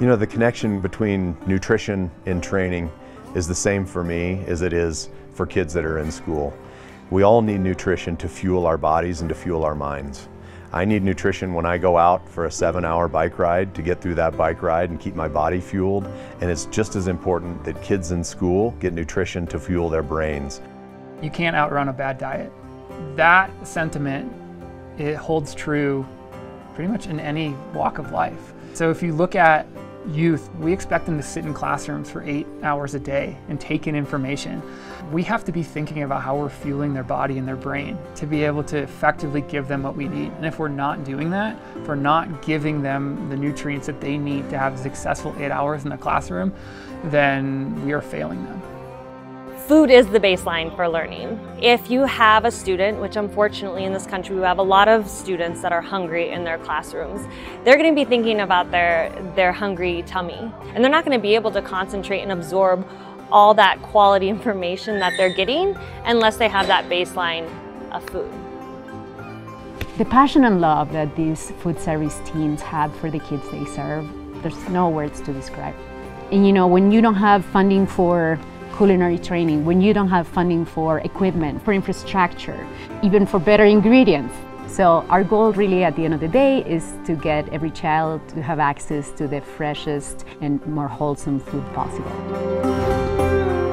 You know, the connection between nutrition and training is the same for me as it is for kids that are in school. We all need nutrition to fuel our bodies and to fuel our minds. I need nutrition when I go out for a seven hour bike ride to get through that bike ride and keep my body fueled. And it's just as important that kids in school get nutrition to fuel their brains. You can't outrun a bad diet. That sentiment, it holds true pretty much in any walk of life. So if you look at youth, we expect them to sit in classrooms for eight hours a day and take in information. We have to be thinking about how we're fueling their body and their brain to be able to effectively give them what we need. And if we're not doing that, if we're not giving them the nutrients that they need to have a successful eight hours in the classroom, then we are failing them. Food is the baseline for learning. If you have a student, which unfortunately in this country we have a lot of students that are hungry in their classrooms, they're going to be thinking about their, their hungry tummy. And they're not going to be able to concentrate and absorb all that quality information that they're getting unless they have that baseline of food. The passion and love that these food service teams have for the kids they serve, there's no words to describe. And you know, when you don't have funding for culinary training, when you don't have funding for equipment, for infrastructure, even for better ingredients. So our goal really at the end of the day is to get every child to have access to the freshest and more wholesome food possible.